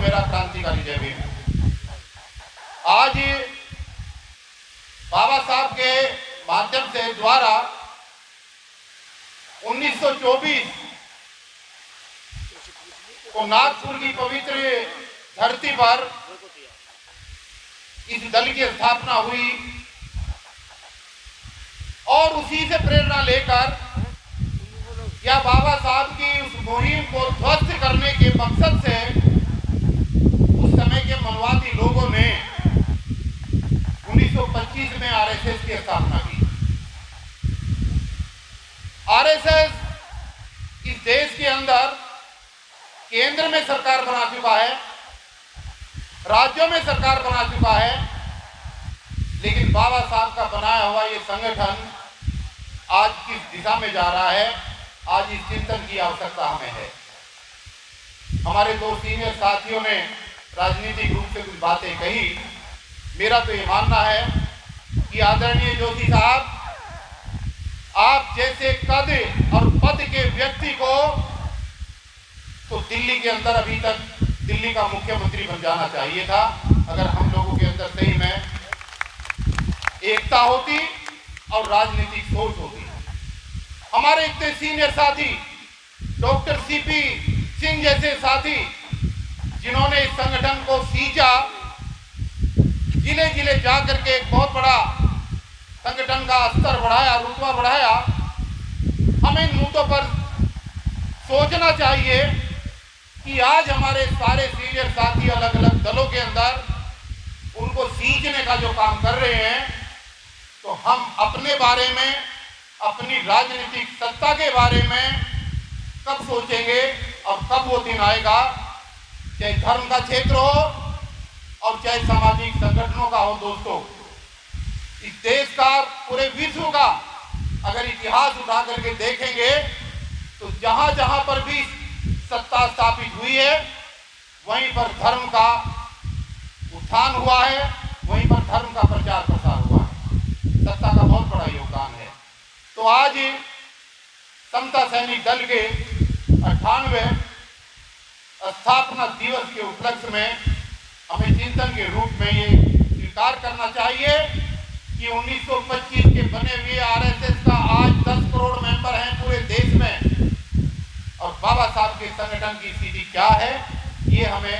मेरा क्रांतिकारी जय भीम। आज बाबा साहब के माध्यम से द्वारा 1924 को नागपुर की पवित्र धरती पर इस दल की स्थापना हुई और उसी से प्रेरणा लेकर या बाबा साहब की उस मुहिम को ध्वस्त करने के मकसद से उस समय के मनवादी लोगों ने 1925 में आरएसएस की स्थापना की आरएसएस इस देश के अंदर केंद्र में सरकार बना चुका है, राज्यों में सरकार बना चुका है, लेकिन बाबा साहब का बनाया हुआ ये संगठन आज किस दिशा में जा रहा है, आज इस चिंतन की आवश्यकता हमें है। हमारे दो सीनियर साथियों ने राजनीतिक रूप से कुछ बातें कही। मेरा तो ये मानना है कि आदरणीय जोशी साहब आप जैसे कद और पद के व्यक्ति को तो दिल्ली के अंदर अभी तक दिल्ली का मुख्यमंत्री बन जाना चाहिए था। अगर हम लोगों के अंदर सही में एकता होती और राजनीतिक सोच होती। हमारे इतने सीनियर साथी, डॉक्टर सीपी सिंह जैसे साथी, जिन्होंने इस संगठन को सींचा ज़िले ज़िले जा करके एक बहुत बड़ा संगठन का स्तर बढ़ाया, रुतबा बढ़ाया, हमें इन मुद्दों पर सोचना चाहिए कि आज हमारे सारे सीनियर साथी अलग अलग दलों के अंदर उनको सींचने का जो काम कर रहे हैं तो हम अपने बारे में, अपनी राजनीतिक सत्ता के बारे में कब सोचेंगे और कब वो दिन आएगा, चाहे धर्म का क्षेत्र हो और चाहे सामाजिक संगठनों का हो दोस्तों। इस देश का पूरे विश्व का अगर इतिहास उठा करके देखेंगे तो जहाँ जहाँ पर भी सत्ता स्थापित हुई है, वहीं पर धर्म का उत्थान हुआ है, वहीं पर धर्म का प्रचार प्रसार हुआ है। सत्ता का बहुत बड़ा योगदान है। तो आज समता सैनिक दल के अट्ठानवे स्थापना दिवस के उपलक्ष्य में हमें चिंतन के रूप में ये स्वीकार करना चाहिए कि 1925 के बने हुए आरएसएस का आज 10 करोड़ मेंबर हैं पूरे देश में। और बाबा साहब के संगठन की स्थिति क्या है? ये हमें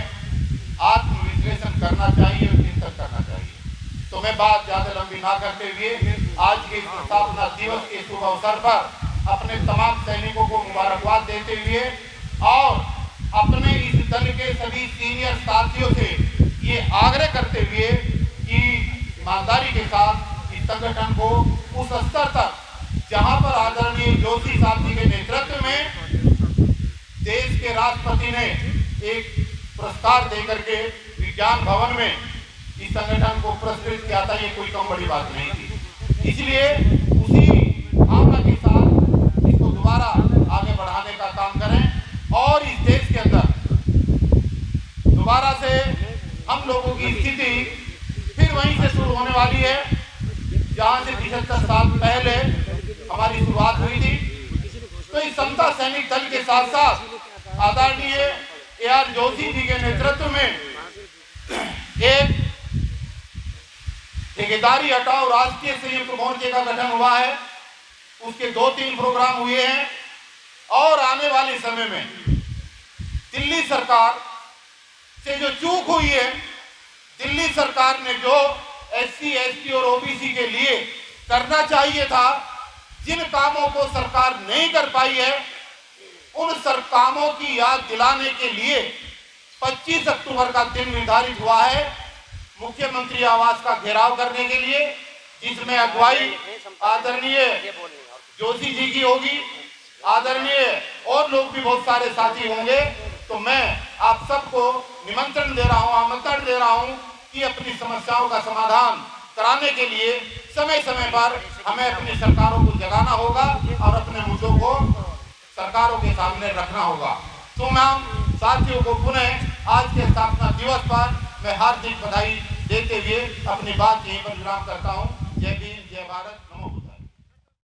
आत्मविश्लेषण करना चाहिए और चिंतन करना चाहिए। तो मैं बात ज़्यादा लंबी ना करते हुए आज के स्थापना दिवस के शुभ अवसर पर अपने तमाम सैनिकों को मुबारकबाद देते हुए और अपने इस दल के सभी सीनियर साथियों से ये आग्रह करते हुए कि ईमानदारी संगठन को उस स्तर तक, जहाँ पर आदरणीय जोशी साहब जी के नेतृत्व में देश के राष्ट्रपति ने एक पुरस्कार देकर के विज्ञान भवन में इस संगठन को पुरस्कृत किया था, ये कोई कम बड़ी बात नहीं थी। इसलिए उसी भावना के साथ इसको दोबारा आगे बढ़ाने का काम करें और इस देश के अंदर दोबारा से हम लोगों की स्थिति फिर वहीं से शुरू होने वाली है। जहाँ से पिछहत्तर साल पहले हमारी शुरुआत हुई थी। तो इस समता सैनिक दल के साथ साथ आदरणीय ए आर जोशी जी के नेतृत्व में एक ठेकेदारी हटाओ राष्ट्रीय संयुक्त मोर्चे का गठन हुआ है। उसके दो तीन प्रोग्राम हुए हैं और आने वाले समय में दिल्ली सरकार से जो चूक हुई है, दिल्ली सरकार ने जो एस सी एस टी और ओबीसी के लिए करना चाहिए था। जिन कामों को सरकार नहीं कर पाई है, उन सर कामों की याद दिलाने के लिए 25 अक्टूबर का दिन निर्धारित हुआ है मुख्यमंत्री आवास का घेराव करने के लिए, जिसमें अगुवाई आदरणीय जोशी जी की होगी। आदरणीय और लोग भी बहुत सारे साथी होंगे तो मैं आप सबको निमंत्रण दे रहा हूँ, आमंत्रण दे रहा हूँ कि अपनी समस्याओं का समाधान कराने के लिए समय समय पर हमें अपनी सरकारों को जगाना होगा और अपने मुद्दों को सरकारों के सामने रखना होगा। तो मैं साथियों को पुनः आज के स्थापना दिवस पर मैं हार्दिक बधाई देते हुए अपनी बात यहीं पर विराम करता हूँ। जय भीम, जय भारत।